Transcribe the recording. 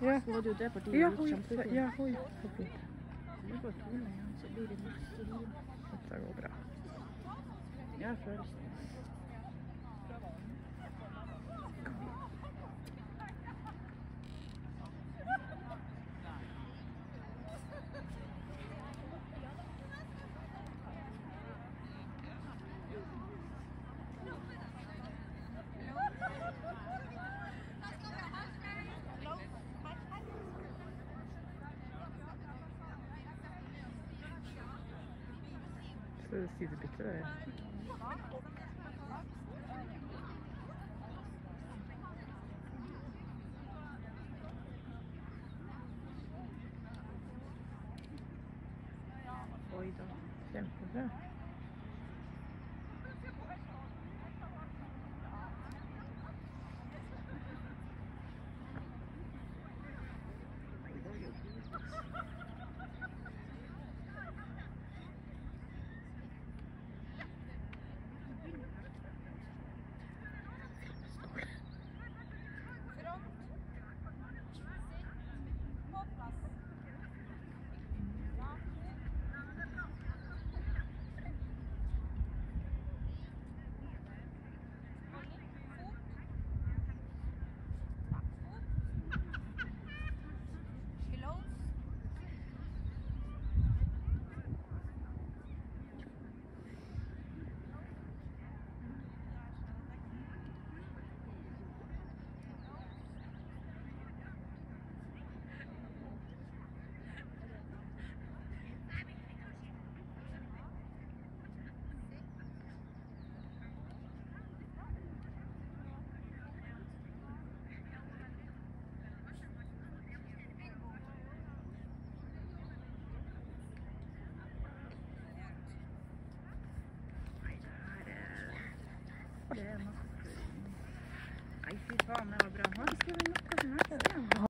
Ja. Ja, goed. Ja, hoi Ja, first. Så fint. Så vi går turen problema. Aí fica, ó, meu Abraão, você vai me fazer nada, né?